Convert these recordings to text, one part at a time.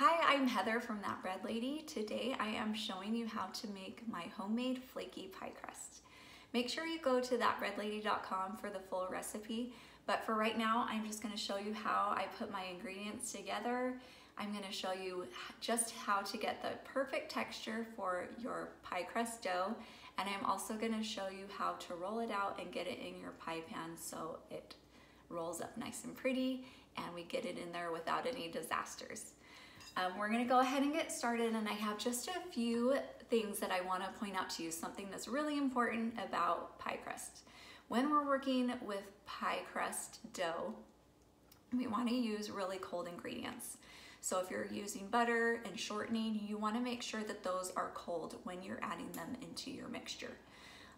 Hi, I'm Heather from That Bread Lady. Today I am showing you how to make my homemade flaky pie crust. Make sure you go to thatbreadlady.com for the full recipe, but for right now I'm just gonna show you how I put my ingredients together. I'm gonna show you just how to get the perfect texture for your pie crust dough, and I'm also gonna show you how to roll it out and get it in your pie pan so it rolls up nice and pretty and we get it in there without any disasters. Um, we're gonna go ahead and get started and I have just a few things that I wanna point out to you, something that's really important about pie crust. When we're working with pie crust dough, we wanna use really cold ingredients. So if you're using butter and shortening, you wanna make sure that those are cold when you're adding them into your mixture.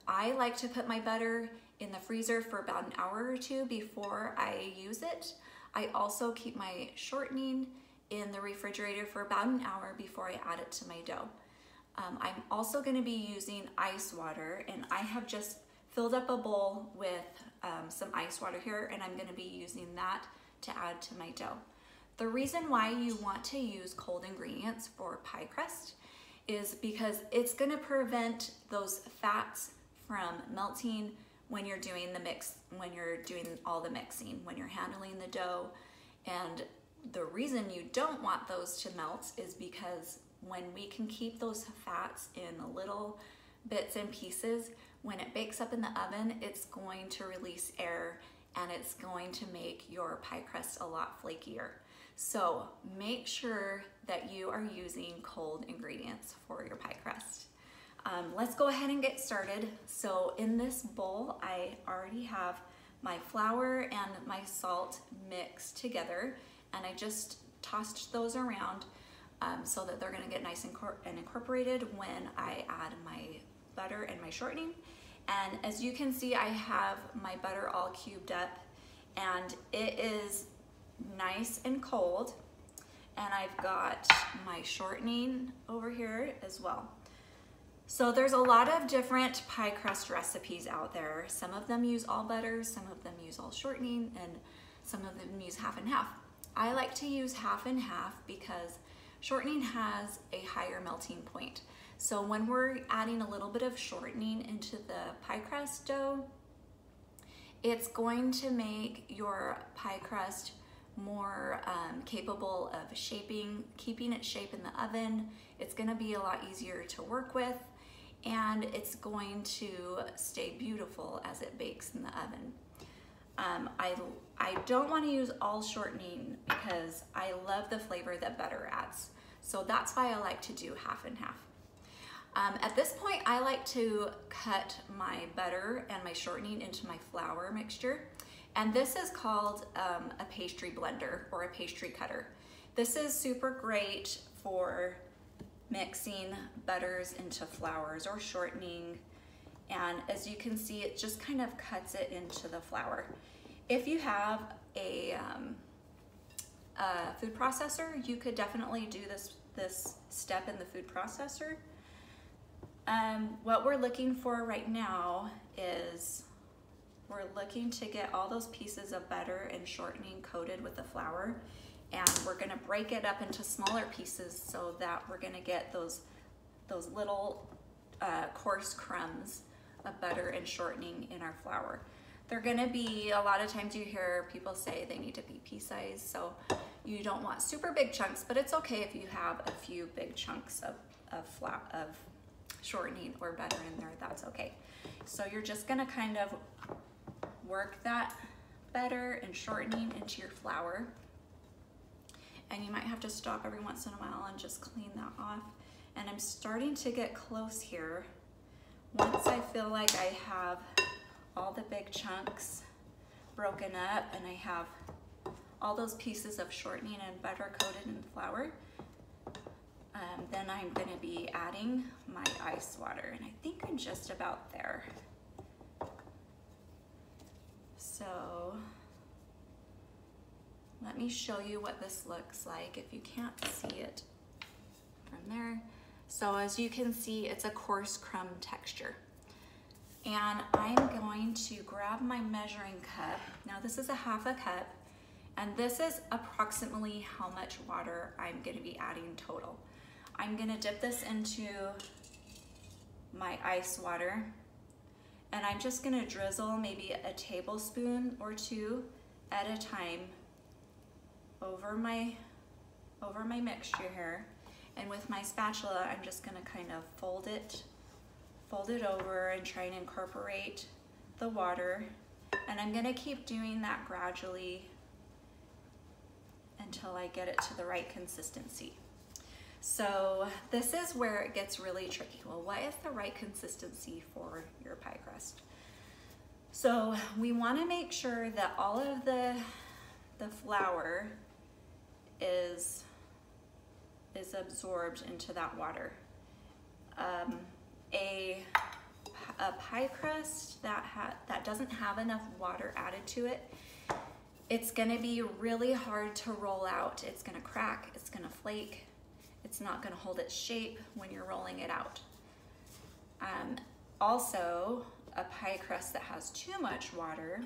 I like to put my butter in the freezer for about an hour or two before I use it. I also keep my shortening in the refrigerator for about an hour before I add it to my dough. Um, I'm also gonna be using ice water and I have just filled up a bowl with um, some ice water here and I'm gonna be using that to add to my dough. The reason why you want to use cold ingredients for pie crust is because it's gonna prevent those fats from melting when you're doing the mix, when you're doing all the mixing, when you're handling the dough. And the reason you don't want those to melt is because when we can keep those fats in little bits and pieces, when it bakes up in the oven, it's going to release air and it's going to make your pie crust a lot flakier. So make sure that you are using cold ingredients for your pie crust. Um, let's go ahead and get started. So in this bowl, I already have my flour and my salt mixed together and I just tossed those around um, so that they're gonna get nice and, and incorporated when I add my butter and my shortening. And as you can see, I have my butter all cubed up and it is nice and cold. And I've got my shortening over here as well. So there's a lot of different pie crust recipes out there. Some of them use all butter, some of them use all shortening, and some of them use half and half. I like to use half and half because shortening has a higher melting point. So when we're adding a little bit of shortening into the pie crust dough, it's going to make your pie crust more um, capable of shaping, keeping its shape in the oven. It's gonna be a lot easier to work with and it's going to stay beautiful as it bakes in the oven. Um, I, I don't want to use all shortening because I love the flavor that butter adds. So that's why I like to do half and half. Um, at this point, I like to cut my butter and my shortening into my flour mixture. And this is called um, a pastry blender or a pastry cutter. This is super great for mixing butters into flours or shortening. And as you can see, it just kind of cuts it into the flour. If you have a, um, a food processor, you could definitely do this, this step in the food processor. Um, what we're looking for right now is we're looking to get all those pieces of butter and shortening coated with the flour and we're gonna break it up into smaller pieces so that we're gonna get those, those little uh, coarse crumbs of butter and shortening in our flour. They're gonna be, a lot of times you hear people say they need to be pea sized, so you don't want super big chunks, but it's okay if you have a few big chunks of, of, flour, of shortening or butter in there, that's okay. So you're just gonna kind of work that butter and shortening into your flour and you might have to stop every once in a while and just clean that off. And I'm starting to get close here. Once I feel like I have all the big chunks broken up and I have all those pieces of shortening and butter coated in flour, um, then I'm gonna be adding my ice water. And I think I'm just about there. So let me show you what this looks like if you can't see it from there. So as you can see, it's a coarse crumb texture. And I'm going to grab my measuring cup. Now this is a half a cup, And this is approximately how much water I'm gonna be adding total. I'm gonna dip this into my ice water and I'm just gonna drizzle maybe a tablespoon or two at a time over my, over my mixture here. And with my spatula, I'm just gonna kind of fold it, fold it over and try and incorporate the water. And I'm gonna keep doing that gradually until I get it to the right consistency. So this is where it gets really tricky. Well, what is the right consistency for your pie crust? So we wanna make sure that all of the, the flour is, is absorbed into that water. Um, a, a pie crust that, ha that doesn't have enough water added to it it's gonna be really hard to roll out. It's gonna crack, it's gonna flake, it's not gonna hold its shape when you're rolling it out. Um, also, a pie crust that has too much water,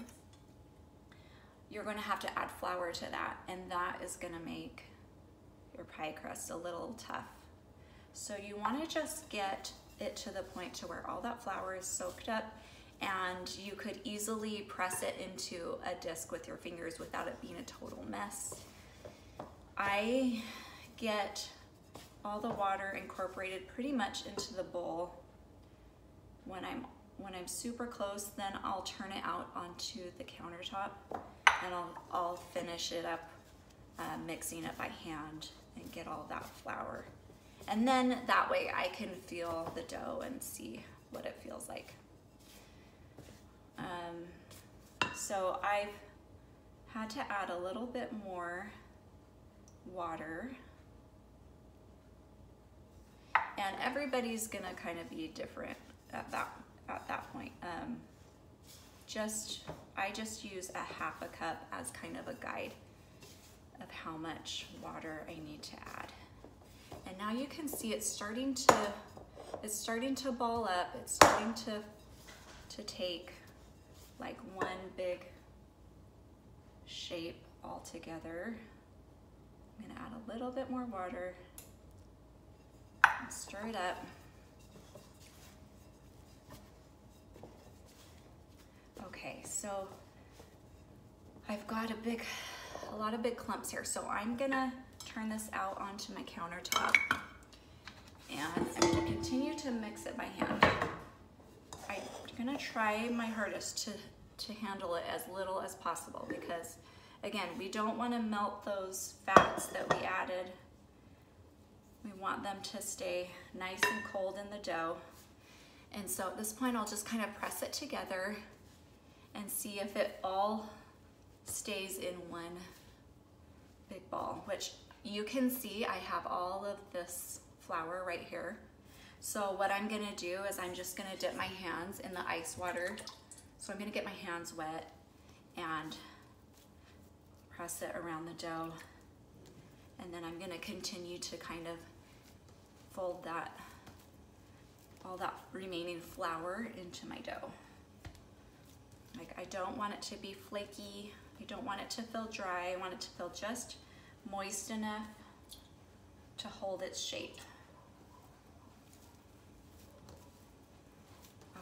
you're gonna have to add flour to that and that is gonna make your pie crust a little tough. So you wanna just get it to the point to where all that flour is soaked up and you could easily press it into a disc with your fingers without it being a total mess. I get all the water incorporated pretty much into the bowl. When I'm when I'm super close, then I'll turn it out onto the countertop and I'll, I'll finish it up uh, mixing it by hand and get all that flour. And then that way I can feel the dough and see what it feels like. Um, so I've had to add a little bit more water. And everybody's gonna kind of be different at that, at that point. Um, just, I just use a half a cup as kind of a guide of how much water I need to add. And now you can see it's starting to, it's starting to ball up. It's starting to, to take like one big shape all together. I'm gonna add a little bit more water and stir it up. Okay, so I've got a big, a lot of big clumps here. So I'm gonna turn this out onto my countertop and I'm gonna continue to mix it by hand I'm gonna try my hardest to, to handle it as little as possible because again, we don't wanna melt those fats that we added. We want them to stay nice and cold in the dough. And so at this point, I'll just kind of press it together and see if it all stays in one big ball, which you can see I have all of this flour right here. So what I'm gonna do is I'm just gonna dip my hands in the ice water. So I'm gonna get my hands wet and press it around the dough. And then I'm gonna continue to kind of fold that, all that remaining flour into my dough. Like I don't want it to be flaky. I don't want it to feel dry. I want it to feel just moist enough to hold its shape.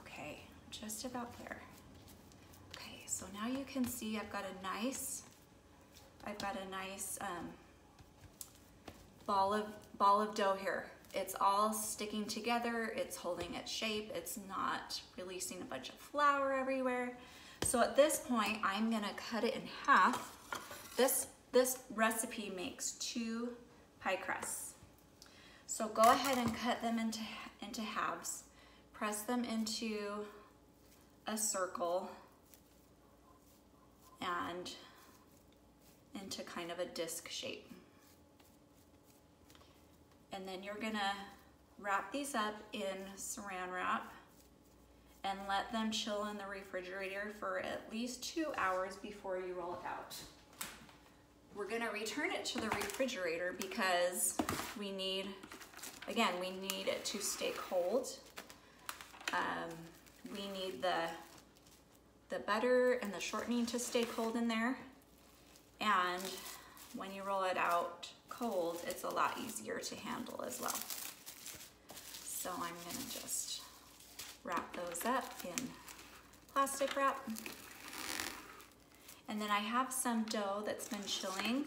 Okay, just about there. Okay, so now you can see I've got a nice, I've got a nice um, ball of ball of dough here. It's all sticking together, it's holding its shape, it's not releasing a bunch of flour everywhere. So at this point, I'm gonna cut it in half. This, this recipe makes two pie crusts. So go ahead and cut them into, into halves. Press them into a circle and into kind of a disc shape. And then you're gonna wrap these up in saran wrap and let them chill in the refrigerator for at least two hours before you roll it out. We're gonna return it to the refrigerator because we need, again, we need it to stay cold. Um, we need the, the butter and the shortening to stay cold in there. And when you roll it out cold, it's a lot easier to handle as well. So I'm gonna just wrap those up in plastic wrap. And then I have some dough that's been chilling.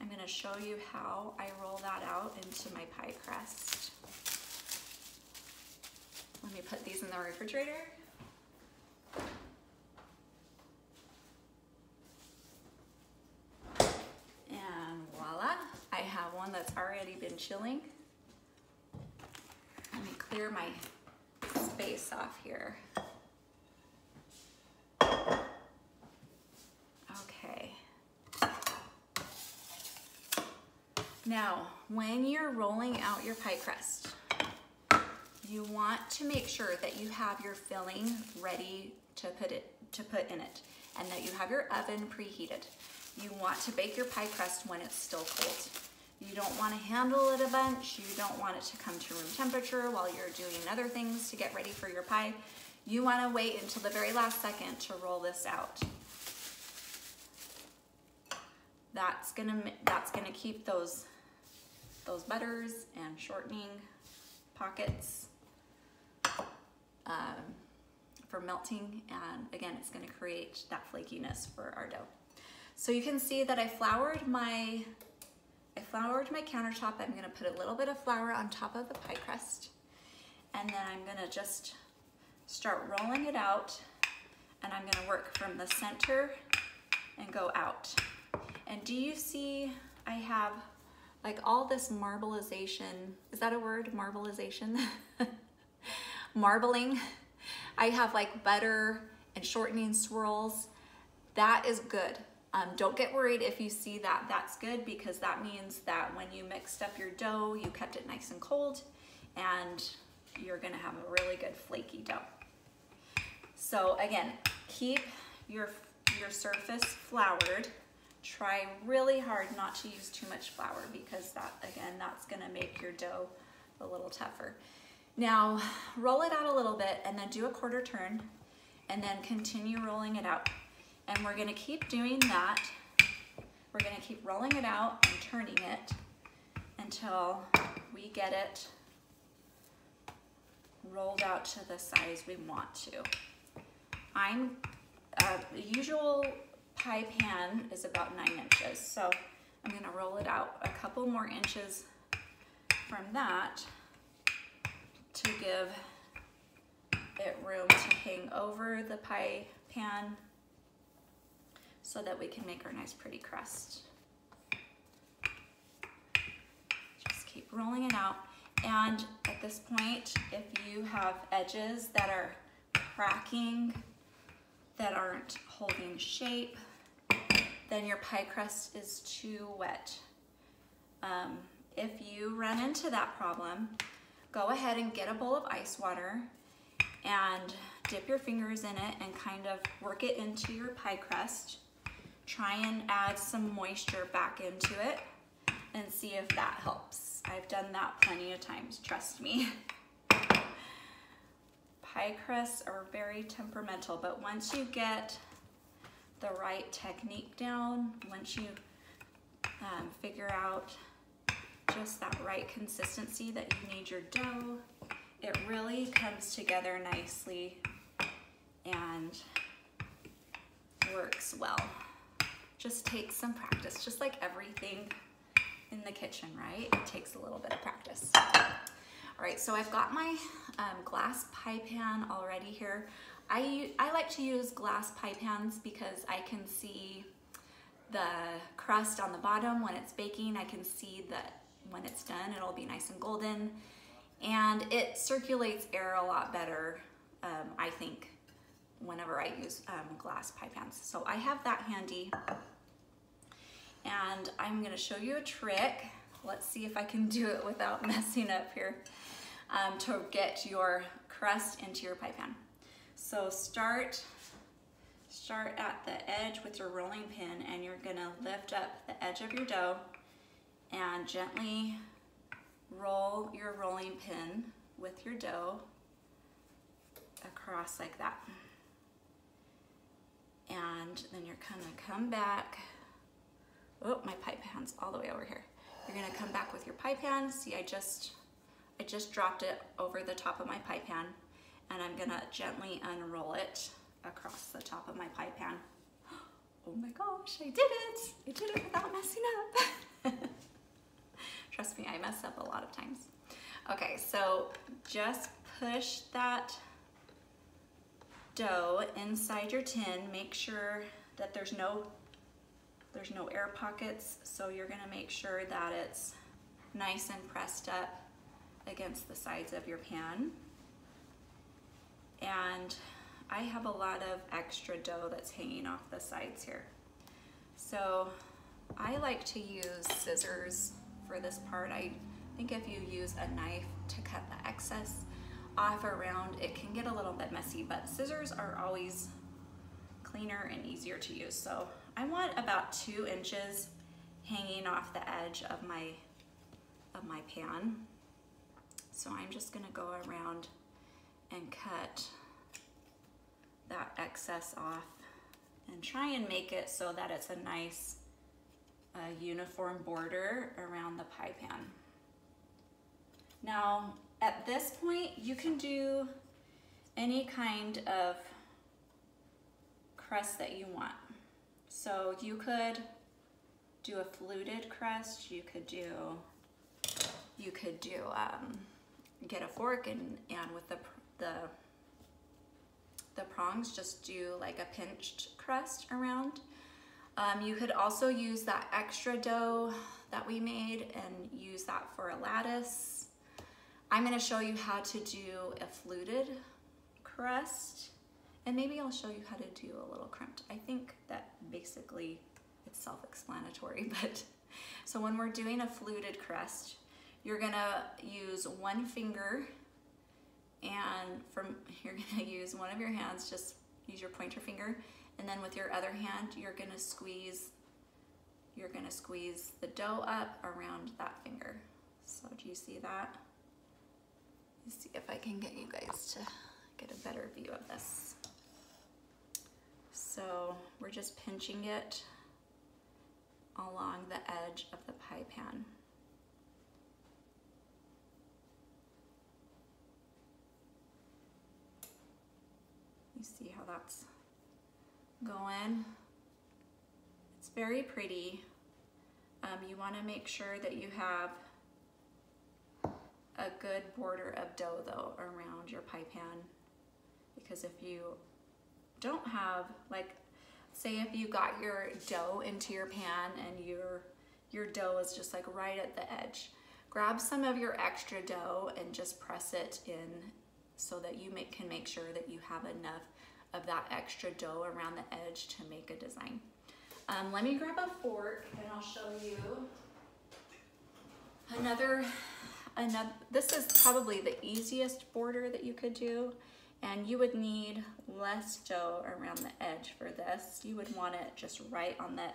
I'm gonna show you how I roll that out into my pie crust. Let me put these in the refrigerator. And voila, I have one that's already been chilling. Let me clear my space off here. Okay. Now, when you're rolling out your pie crust, you want to make sure that you have your filling ready to put it to put in it and that you have your oven preheated. You want to bake your pie crust when it's still cold. You don't want to handle it a bunch. You don't want it to come to room temperature while you're doing other things to get ready for your pie. You want to wait until the very last second to roll this out. That's gonna that's gonna keep those those butters and shortening pockets um, for melting and again it's going to create that flakiness for our dough. So you can see that I floured my I floured my countertop. I'm going to put a little bit of flour on top of the pie crust and then I'm going to just start rolling it out and I'm going to work from the center and go out. And do you see I have like all this marbleization, is that a word, marbleization? Marbling. I have like butter and shortening swirls. That is good. Um, don't get worried if you see that. That's good because that means that when you mixed up your dough, you kept it nice and cold and you're gonna have a really good flaky dough. So again, keep your, your surface floured try really hard not to use too much flour because that, again, that's gonna make your dough a little tougher. Now, roll it out a little bit and then do a quarter turn and then continue rolling it out. And we're gonna keep doing that. We're gonna keep rolling it out and turning it until we get it rolled out to the size we want to. I'm, uh, usual pie pan is about nine inches. So I'm gonna roll it out a couple more inches from that to give it room to hang over the pie pan so that we can make our nice pretty crust. Just keep rolling it out. And at this point, if you have edges that are cracking, that aren't holding shape, then your pie crust is too wet. Um, if you run into that problem, go ahead and get a bowl of ice water and dip your fingers in it and kind of work it into your pie crust. Try and add some moisture back into it and see if that helps. I've done that plenty of times, trust me. Pie crusts are very temperamental, but once you get the right technique down, once you um, figure out just that right consistency that you need your dough, it really comes together nicely and works well. Just takes some practice, just like everything in the kitchen, right? It takes a little bit of practice. All right, so I've got my um, glass pie pan already here. I, I like to use glass pie pans because I can see the crust on the bottom when it's baking. I can see that when it's done, it'll be nice and golden. And it circulates air a lot better, um, I think, whenever I use um, glass pie pans. So I have that handy. And I'm gonna show you a trick. Let's see if I can do it without messing up here um, to get your crust into your pie pan. So start, start at the edge with your rolling pin and you're gonna lift up the edge of your dough and gently roll your rolling pin with your dough across like that. And then you're gonna come back oh, my pie pan's all the way over here. You're gonna come back with your pie pan. See, I just, I just dropped it over the top of my pie pan and I'm gonna gently unroll it across the top of my pie pan. Oh my gosh, I did it! I did it without messing up. Trust me, I mess up a lot of times. Okay, so just push that dough inside your tin. Make sure that there's no there's no air pockets, so you're gonna make sure that it's nice and pressed up against the sides of your pan. And I have a lot of extra dough that's hanging off the sides here. So I like to use scissors for this part. I think if you use a knife to cut the excess off around, it can get a little bit messy, but scissors are always cleaner and easier to use. So I want about two inches hanging off the edge of my, of my pan. So I'm just gonna go around and cut that excess off and try and make it so that it's a nice uh, uniform border around the pie pan. Now, at this point, you can do any kind of crust that you want. So you could do a fluted crust, you could do, you could do, um, get a fork and, and with the, the, the prongs, just do like a pinched crust around. Um, you could also use that extra dough that we made and use that for a lattice. I'm gonna show you how to do a fluted crust and maybe I'll show you how to do a little crimped. I think that basically it's self-explanatory, but so when we're doing a fluted crust, you're gonna use one finger and from you're gonna use one of your hands, just use your pointer finger, and then with your other hand, you're gonna squeeze you're gonna squeeze the dough up around that finger. So do you see that? Let's see if I can get you guys to get a better view of this. So we're just pinching it along the edge of the pie pan. You see how that's going? It's very pretty. Um, you wanna make sure that you have a good border of dough though around your pie pan because if you don't have like say if you got your dough into your pan and your your dough is just like right at the edge grab some of your extra dough and just press it in so that you make, can make sure that you have enough of that extra dough around the edge to make a design. Um, let me grab a fork and I'll show you another another, this is probably the easiest border that you could do and you would need less dough around the edge for this. You would want it just right on the,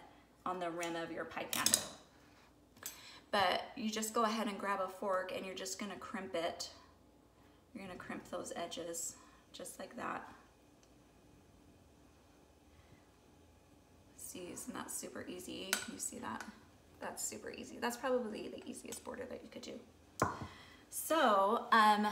on the rim of your pie pan. But you just go ahead and grab a fork and you're just gonna crimp it. You're gonna crimp those edges just like that. See, isn't that super easy? You see that? That's super easy. That's probably the easiest border that you could do. So um,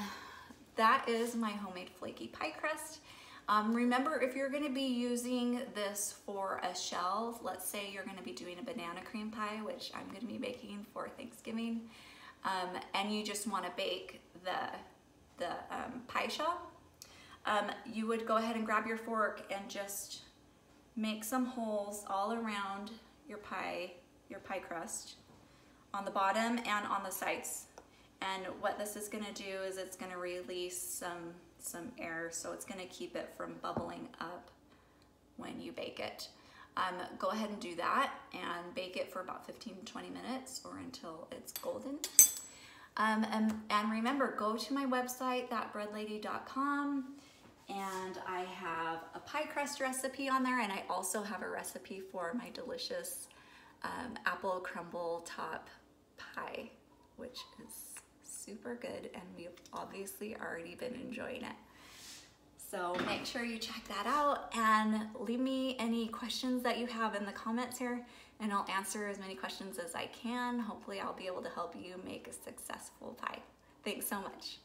that is my homemade flaky pie crust. Um, remember, if you're gonna be using this for a shell, let's say you're gonna be doing a banana cream pie, which I'm gonna be making for Thanksgiving, um, and you just wanna bake the, the um, pie shell, um, you would go ahead and grab your fork and just make some holes all around your pie, your pie crust, on the bottom and on the sides. And what this is gonna do is it's gonna release some, some air, so it's gonna keep it from bubbling up when you bake it. Um, go ahead and do that and bake it for about 15 to 20 minutes or until it's golden. Um, and, and remember, go to my website, thatbreadlady.com, and I have a pie crust recipe on there, and I also have a recipe for my delicious um, apple crumble top pie, which is super good and we've obviously already been enjoying it. So make sure you check that out and leave me any questions that you have in the comments here and I'll answer as many questions as I can. Hopefully I'll be able to help you make a successful pie. Thanks so much.